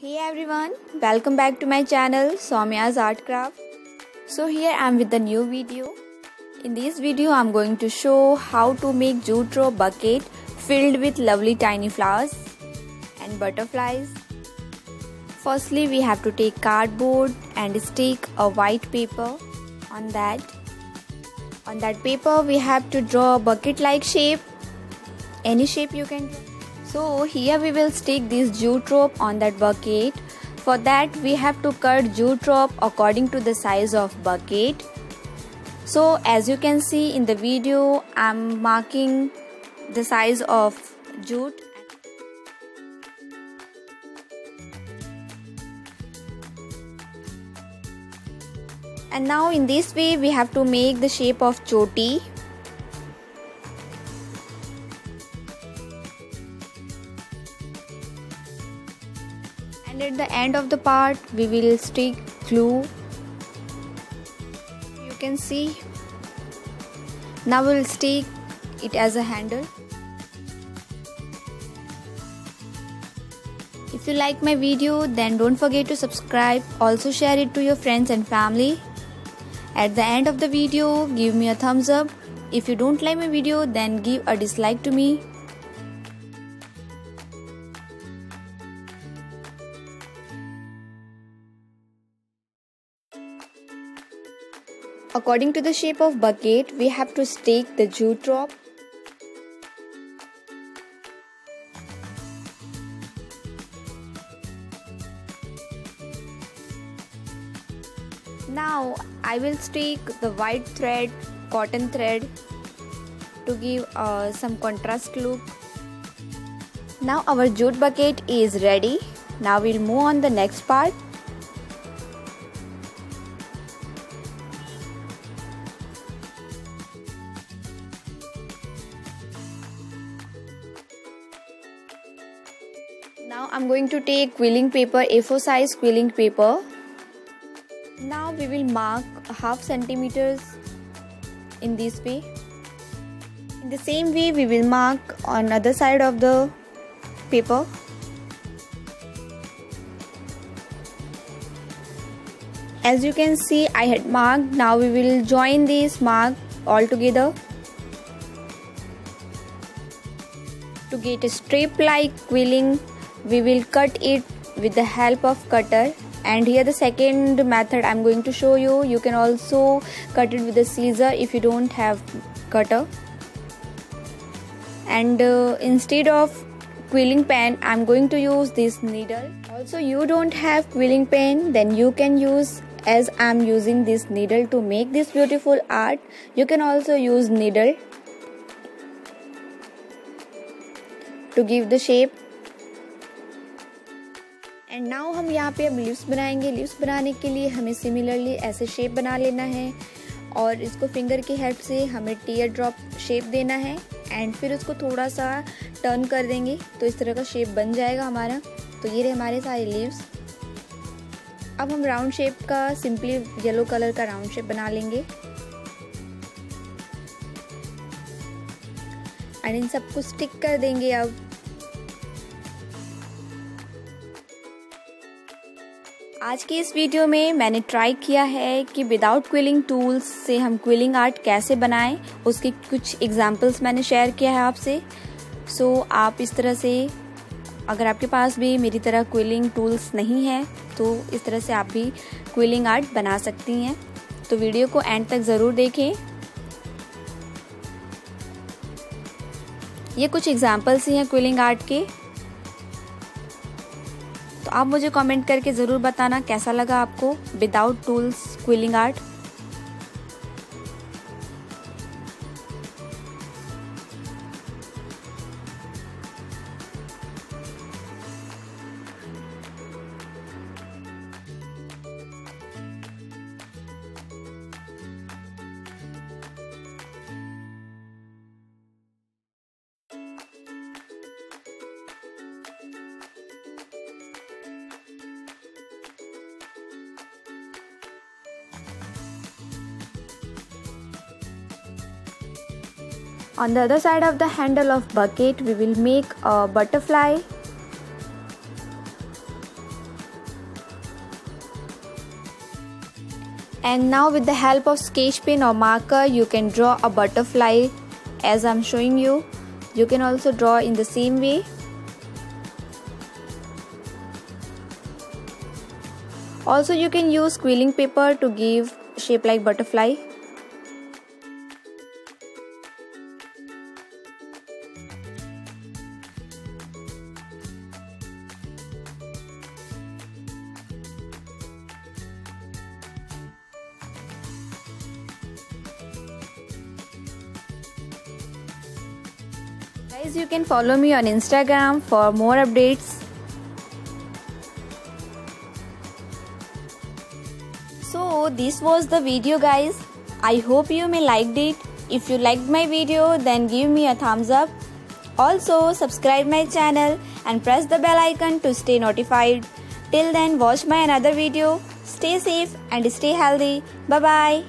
Hey everyone, welcome back to my channel Saumya's Art Craft. So here I am with the new video. In this video I am going to show how to make jute rope bucket filled with lovely tiny flowers and butterflies. Firstly we have to take cardboard and stick a white paper on that. On that paper we have to draw a bucket like shape, any shape you can draw. So here we will stick this jute rope on that bucket. For that we have to cut jute rope according to the size of bucket. So as you can see in the video I am marking the size of jute and now in this way we have to make the shape of choti and at the end of the part we will stick glue. You can see. Now we'll stick it as a handle. If you like my video then don't forget to subscribe. Also share it to your friends and family. At the end of the video give me a thumbs up. If you don't like my video then give a dislike to me According to the shape of bucket, we have to stake the jute rope. Now I will stake the white thread, cotton thread to give uh, some contrast look. Now our jute bucket is ready. Now we'll move on the next part. Now I'm going to take quilling paper, A4 size quilling paper. Now we will mark half centimeters in this way. In the same way we will mark on other side of the paper. As you can see I had marked now we will join this mark all together. To get a strip like quilling we will cut it with the help of cutter. And here the second method I'm going to show you. You can also cut it with a scissor if you don't have cutter. And uh, instead of quilling pen I'm going to use this needle. Also you don't have quilling pen then you can use as I'm using this needle to make this beautiful art. You can also use needle to give the shape and now हम यहाँ पे अब lips बनाएँगे। Lips बनाने के लिए हमें similarly ऐसे शेप बना लेना है। और इसको फिंगर की हेल्प से हमें टीयर ड्रॉप शेप देना है। एंड फिर उसको थोड़ा सा टर्न कर देंगे। तो इस तरह का शेप बन जाएगा हमारा। तो ये रहे हमारे सारे लिप्स अब हम राउंड शेप का सिंपली येलो कलर का राउंड शेप बना लेंगे। एंड इन सबको स्टिक कर देंगे अब। आज की इस वीडियो में मैंने ट्राई किया है कि विदाउट क्विलिंग टूल्स से हम क्विलिंग आर्ट कैसे बनाएँ उसके कुछ एग्जांपल्स मैंने शेयर किया है आपसे। सो so, आप इस तरह से अगर आपके पास भी मेरी तरह क्विलिंग टूल्स नहीं है तो इस तरह से आप भी क्विलिंग आर्ट बना सकती हैं। तो वीडियो को एंड तक ज़रूर देखें। ये कुछ एग्जाम्पल्स ही हैं क्विलिंग आर्ट के। तो आप मुझे कमेंट करके ज़रूर बताना कैसा लगा आपको without tools quilling art on the other side of the handle of bucket we will make a butterfly. And now with the help of sketch pen or marker you can draw a butterfly as I'm showing you. You can also draw in the same way. Also you can use quilling paper to give shape like butterfly. Guys, you can follow me on Instagram for more updates. So this was the video guys. I hope you may liked it. If you liked my video then give me a thumbs up. Also subscribe my channel and press the bell icon to stay notified. Till then watch my another video. Stay safe and stay healthy. Bye bye.